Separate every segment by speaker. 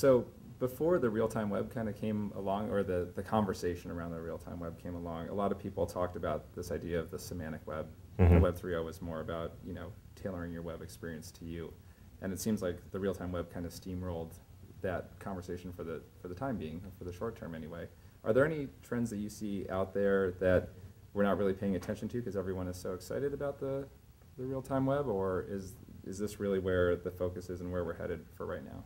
Speaker 1: So before the real-time web kind of came along, or the, the conversation around the real-time web came along, a lot of people talked about this idea of the semantic web.
Speaker 2: Mhm.
Speaker 1: The Web 3.0 was more about, you know, tailoring your web experience to you. And it seems like the real-time web kind of steamrolled that conversation for the, for the time being, for the short term anyway. Are there any trends that you see out there that we're not really paying attention to because everyone is so excited about the, the real-time web? Or is, is this really where the focus is and where we're headed for right now?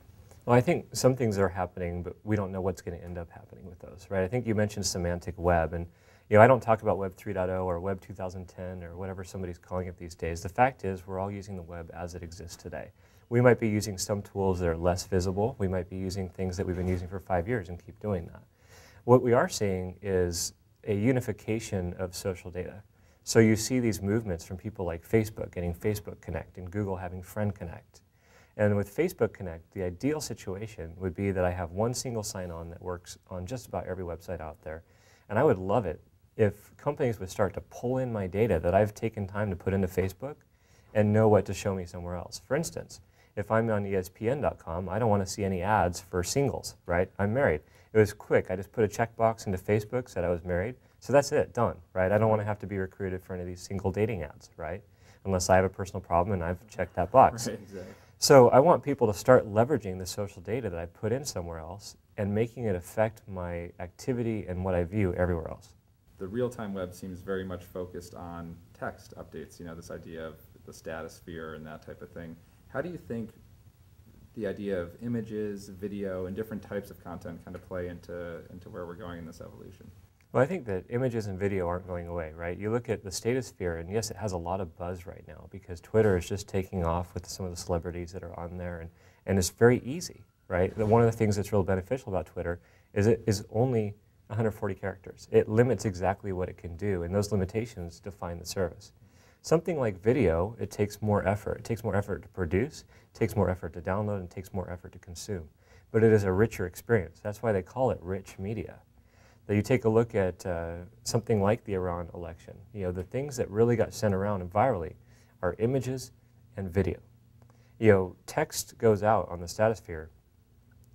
Speaker 2: Well, I think some things are happening, but we don't know what's going to end up happening with those, right? I think you mentioned semantic web, and you know, I don't talk about Web 3.0 or Web 2010 or whatever somebody's calling it these days. The fact is, we're all using the web as it exists today. We might be using some tools that are less visible. We might be using things that we've been using for five years and keep doing that. What we are seeing is a unification of social data. So you see these movements from people like Facebook getting Facebook Connect and Google having Friend Connect. And with Facebook Connect, the ideal situation would be that I have one single sign-on that works on just about every website out there. And I would love it if companies would start to pull in my data that I've taken time to put into Facebook and know what to show me somewhere else. For instance, if I'm on ESPN.com, I don't want to see any ads for singles, right? I'm married. It was quick. I just put a checkbox into Facebook, said I was married. So that's it, done, right? I don't want to have to be recruited for any of these single dating ads, right? Unless I have a personal problem and I've checked that box.
Speaker 1: Right, exactly.
Speaker 2: So I want people to start leveraging the social data that I put in somewhere else and making it affect my activity and what I view everywhere else.
Speaker 1: The real-time web seems very much focused on text updates, you know, this idea of the statusphere and that type of thing. How do you think the idea of images, video, and different types of content kind of play into, into where we're going in this evolution?
Speaker 2: Well, I think that images and video aren't going away, right? You look at the statusphere, and yes, it has a lot of buzz right now because Twitter is just taking off with some of the celebrities that are on there, and, and it's very easy, right? One of the things that's real beneficial about Twitter is it is only 140 characters. It limits exactly what it can do, and those limitations define the service. Something like video, it takes more effort. It takes more effort to produce, it takes more effort to download, and it takes more effort to consume. But it is a richer experience. That's why they call it rich media. That you take a look at uh, something like the Iran election, you know, the things that really got sent around and virally are images and video. You know, text goes out on the statusphere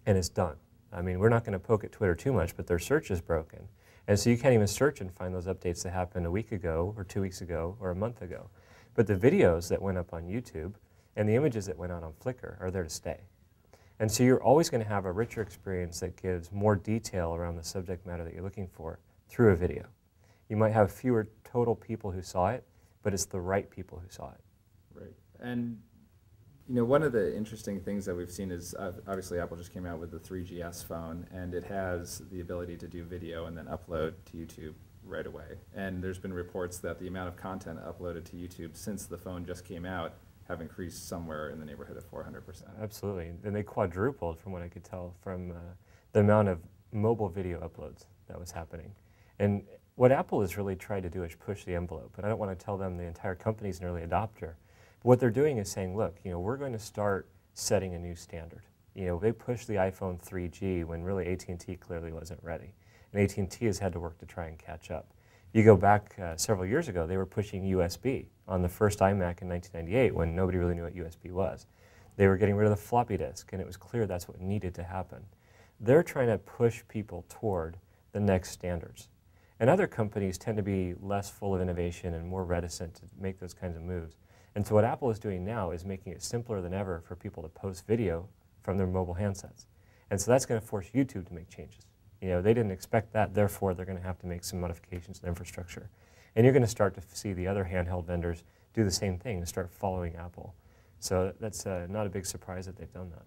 Speaker 2: and it's done. I mean, we're not going to poke at Twitter too much, but their search is broken. And so you can't even search and find those updates that happened a week ago or two weeks ago or a month ago. But the videos that went up on YouTube and the images that went out on Flickr are there to stay. And so you're always going to have a richer experience that gives more detail around the subject matter that you're looking for through a video. You might have fewer total people who saw it, but it's the right people who saw it.
Speaker 1: Right. And you know, one of the interesting things that we've seen is uh, obviously Apple just came out with the 3GS phone, and it has the ability to do video and then upload to YouTube right away. And there's been reports that the amount of content uploaded to YouTube since the phone just came out have increased somewhere in the neighborhood of 400%.
Speaker 2: Absolutely. And they quadrupled from what I could tell from uh, the amount of mobile video uploads that was happening. And what Apple has really tried to do is push the envelope. And I don't want to tell them the entire company's an early adopter. But what they're doing is saying, look, you know, we're going to start setting a new standard. You know, they pushed the iPhone 3G when really AT&T clearly wasn't ready. And AT&T has had to work to try and catch up. You go back uh, several years ago, they were pushing USB on the first iMac in 1998 when nobody really knew what USB was. They were getting rid of the floppy disk, and it was clear that's what needed to happen. They're trying to push people toward the next standards. And other companies tend to be less full of innovation and more reticent to make those kinds of moves. And so what Apple is doing now is making it simpler than ever for people to post video from their mobile handsets. And so that's going to force YouTube to make changes. You know, they didn't expect that, therefore they're going to have to make some modifications in infrastructure. And you're going to start to see the other handheld vendors do the same thing and start following Apple. So that's uh, not a big surprise that they've done that.